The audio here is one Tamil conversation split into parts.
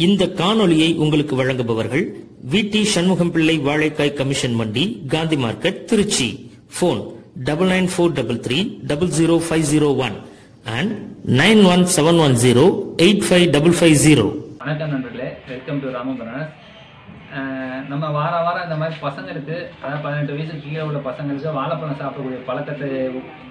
இந்த காணொலியை உங்களுக்கு வழங்குபவர்கள் வி. டி. சண்முகம் பிள்ளை வாழைக்காய் commission Mandi Gandhi market Trichy. Phone double nine four double three double zero five zero one and nine one seven one zero eight five double five zero வணக்கம் நண்பர்களே வெல்கம் டு ராமபுரானஸ் நம்ம வார வாரம் இந்த மாதிரி பசங்களுக்கு அதாவது பதினெட்டு வயசுக்கு கீழே உள்ள பசங்களுக்கு வாழைப்பழம் சாப்பிடக்கூடிய பழக்கத்தை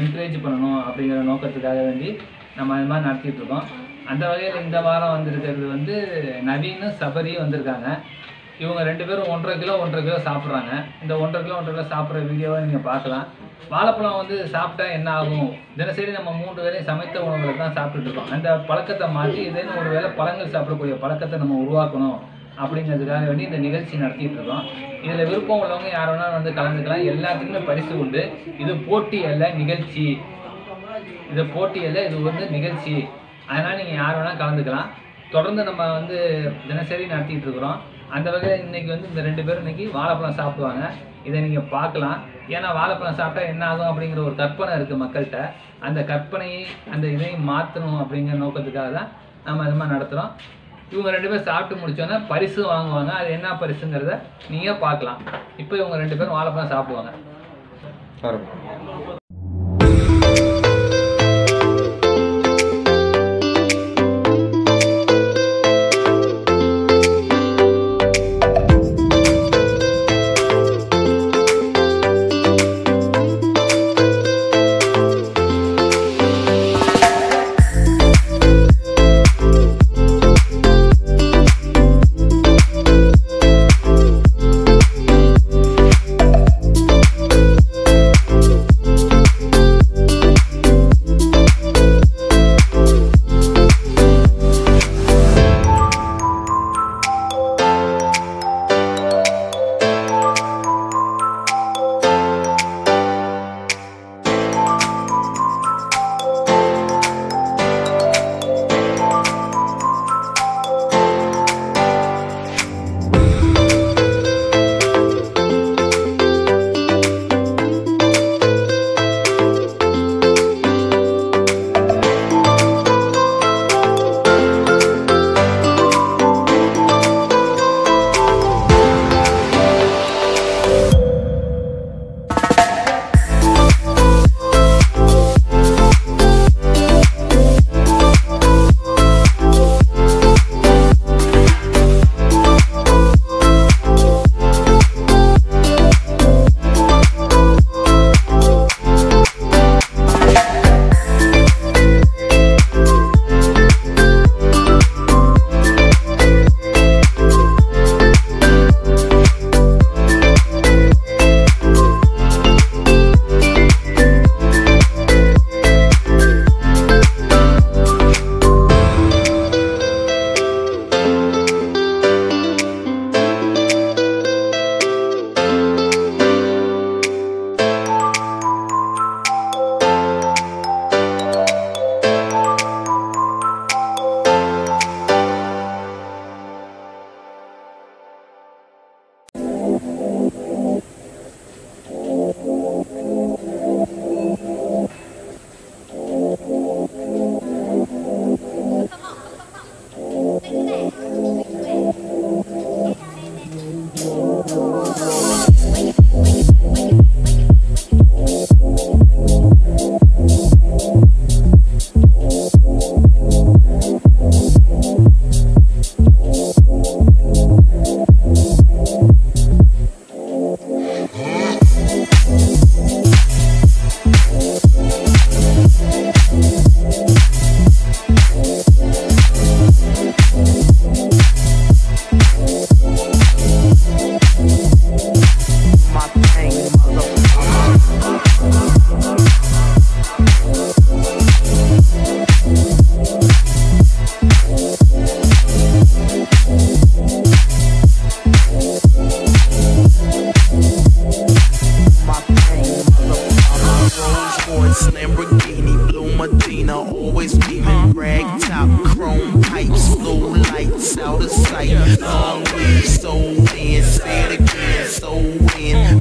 என்கரேஜ் பண்ணணும் அப்படிங்கிற நோக்கத்துக்காக வேண்டி நம்ம இது மாதிரி நடத்திட்டு இருக்கோம். அந்த வகையில் இந்த வாரம் வந்திருக்கிறது வந்து நவீனும் சபரியும் வந்திருக்காங்க. இவங்க ரெண்டு பேரும் ஒன்றரை கிலோ ஒன்றரை கிலோ சாப்பிட்றாங்க. இந்த ஒன்றரை கிலோ ஒன்றரை கிலோ சாப்பிட்ற வீடியோவை நீங்கள் பார்க்கலாம். வாழைப்பழம் வந்து சாப்பிட்டா என்ன ஆகும்? தினசரி நம்ம மூன்று வேளையும் சமைத்த உணவுகளை தான் சாப்பிட்டுட்டு இருக்கோம். அந்த பழக்கத்தை மாற்றி இதேன்னு ஒரு வேளை பழங்கள் சாப்பிடக்கூடிய பழக்கத்தை நம்ம உருவாக்கணும் அப்படிங்கிறதுக்காக வேண்டி இந்த நிகழ்ச்சி நடத்திட்டு இருக்கோம். இதில் விருப்பம் உள்ளவங்க யார் வேணாலும் வந்து கலந்துக்கலாம். எல்லாத்துக்குமே பரிசு உண்டு. இது போட்டி அல்ல நிகழ்ச்சி. இது போட்டி அல்ல இது வந்து நிகழ்ச்சி. அதனால் நீங்கள் யார் வேணால் கலந்துக்கலாம். தொடர்ந்து நம்ம வந்து தினசரி நடத்திட்டு இருக்கிறோம். அந்த வகையில் இன்றைக்கி வந்து இந்த ரெண்டு பேரும் இன்னைக்கு வாழைப்பழம் சாப்பிடுவாங்க. இதை நீங்கள் பார்க்கலாம். ஏன்னா வாழைப்பழம் சாப்பிட்டா என்ன ஆகும் அப்படிங்கிற ஒரு கற்பனை இருக்குது மக்கள்கிட்ட. அந்த கற்பனையை அந்த இதையும் மாற்றணும் அப்படிங்கிற நோக்கத்துக்காக தான் நம்ம இது மாதிரி நடத்துகிறோம் இவங்க ரெண்டு பேரும் சாப்பிட்டு முடிச்சோன்னே பரிசு வாங்குவாங்க. அது என்ன பரிசுங்கிறத நீங்கள் பார்க்கலாம். இப்போ இவங்க ரெண்டு பேரும் வாழைப்பழம் சாப்பிடுவாங்க.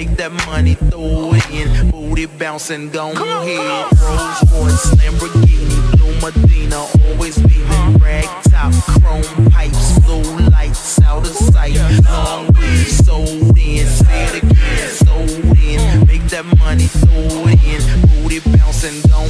Make that money, throw it in, booty bouncing, go ahead. Rolls Royce, Lamborghini, Blue Medina, always beaming, rag top. chrome pipes, blue lights out of sight. Long weed sold in, say it again, sold in. Make that money, throw it in. Booty bouncing, don't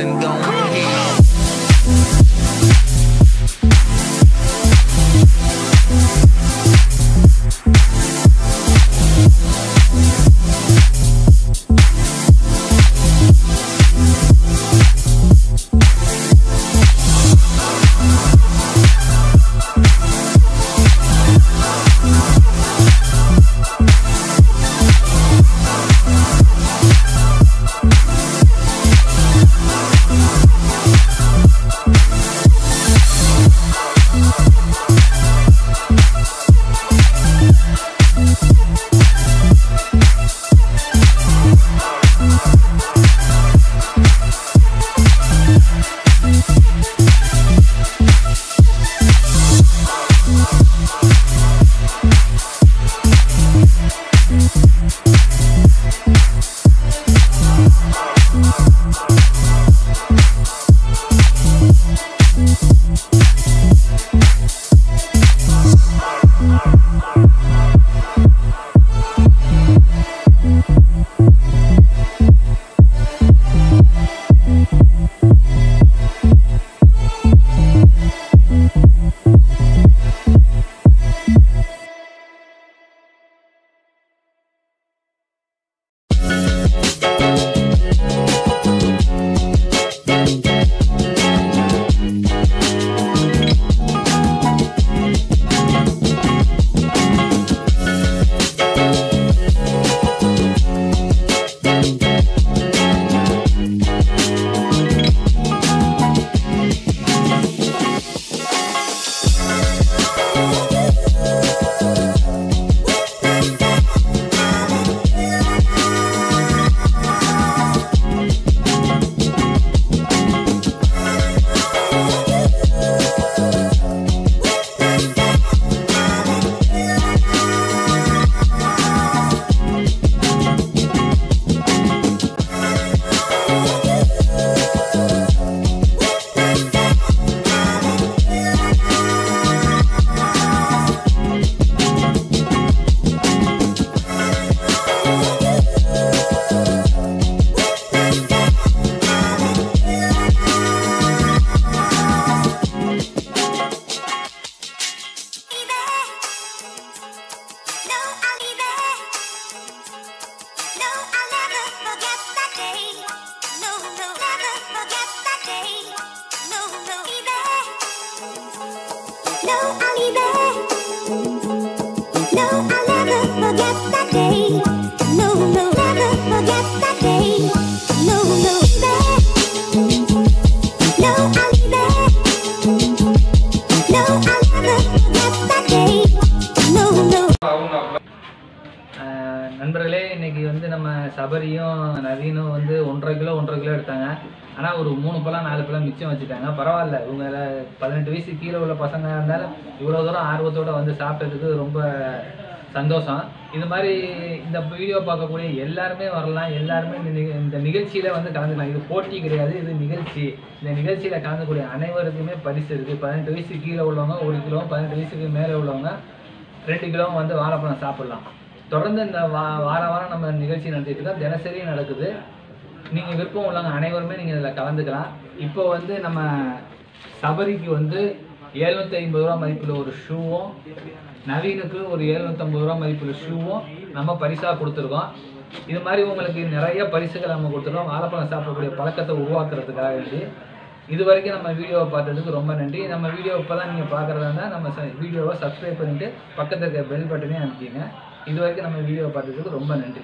and gone. ஆனால் ஒரு மூணு பழம் நாலு பழம் மிச்சம் வச்சுட்டாங்க. பரவாயில்ல. இவங்க பதினெட்டு வயசு கீழே உள்ள பசங்க இருந்தாலும் இவ்வளோ தூரம் ஆர்வத்தோட வந்து சாப்பிட்டதுக்கு ரொம்ப சந்தோஷம். இது மாதிரி இந்த வீடியோ பார்க்கக்கூடிய எல்லாருமே வரலாம். எல்லாருமே இந்த இந்த நிகழ்ச்சியில் வந்து கலந்துக்கலாம். இது போட்டி கிடையாது. இது நிகழ்ச்சி. இந்த நிகழ்ச்சியில் கலந்துக்கூடிய அனைவருக்குமே பரிசு இருக்குது பதினெட்டு வயசு கீழே உள்ளவங்க ஒரு கிலோ பதினெட்டு வயசுக்கு மேலே உள்ளவங்க ரெண்டு கிலோ வந்து வாழைப்பழம் சாப்பிட்லாம். தொடர்ந்து இந்த வா வார வாரம் நம்ம நிகழ்ச்சி நடத்திட்டு இருக்கோம். தினசரி நடக்குது. நீங்கள் விருப்பம் உள்ளவங்க அனைவருமே நீங்கள் இதில் கலந்துக்கலாம். இப்போ வந்து நம்ம சபரிக்கு வந்து எழுநூற்றி ஐம்பது ரூபா மதிப்பில் ஒரு ஷூவும் நவீனுக்கு ஒரு எழுநூற்றம்பது ரூபா மதிப்பில் ஷூவும் நம்ம பரிசாக கொடுத்துருக்கோம். இது மாதிரி உங்களுக்கு நிறைய பரிசுகள் நம்ம கொடுத்துருக்கோம். வாழைப்பழம் சாப்பிடக்கூடிய பழக்கத்தை உருவாக்குறதுக்காக வேண்டி. இது வரைக்கும் நம்ம வீடியோவை பார்த்ததுக்கு ரொம்ப நன்றி. நம்ம வீடியோ இப்போ தான் நீங்கள் பார்க்குறதா இருந்தால் நம்ம ச- வீடியோவை சப்ஸ்கிரைப் பண்ணிவிட்டு பக்கத்தில் இருக்க பெல் பட்டனே அனுப்பிங்க இது வரைக்கும் நம்ம வீடியோவை பார்த்ததுக்கு ரொம்ப நன்றி.